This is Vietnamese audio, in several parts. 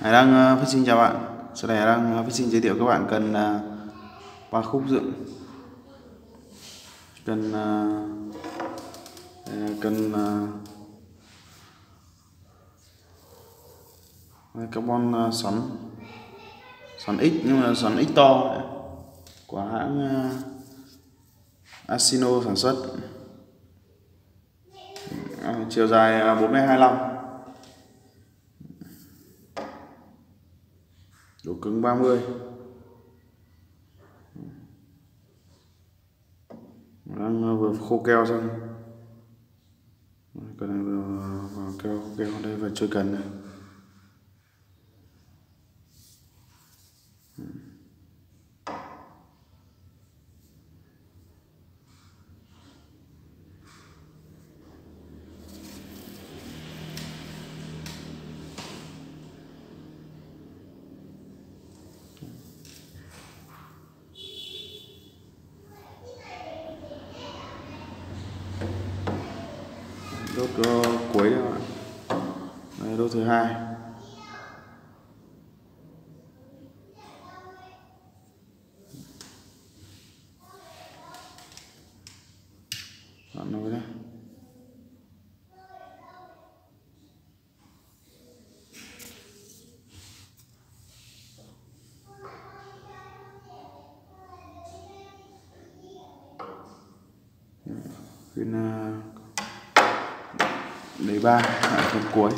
Hải Đăng ờ, Phát Sinh chào bạn. Sau này Hải Đăng ờ, Phát Sinh giới thiệu các bạn cần ờ, ba khúc dựng. Cần cần carbon xoắn. Xoắn X, nhưng mà xoắn X to. Của hãng Asino sản xuất. Chiều dài 4m25 độ cứng 30 đang vừa khô keo xong. Cần vào keo keo đây và chơi cần này. Đốt uh, ờ, cuối các bạn đây đốt thứ hai. Bạn nối đây. Khuyên uh, ờ, đề ba ở phần cuối.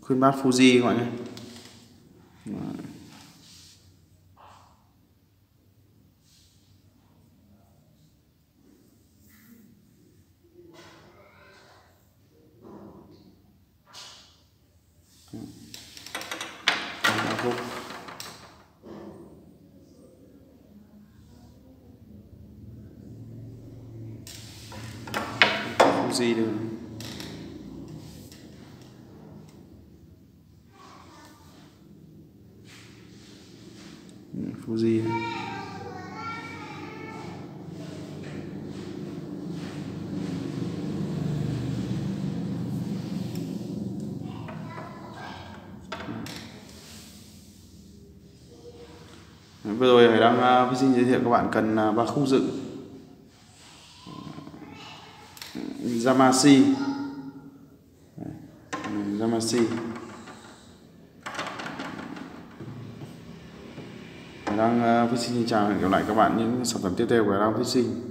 Khuyên bát Fuji các bạn nhé. Phụ gì được. Fuji vừa rồi Hải đang uh, xin giới thiệu các bạn cần uh, ba khung dựng Yamashi Yamashi Hải đang uh, à, xin chào hẹn gặp lại các bạn những sản phẩm tiếp theo của đang phát sinh.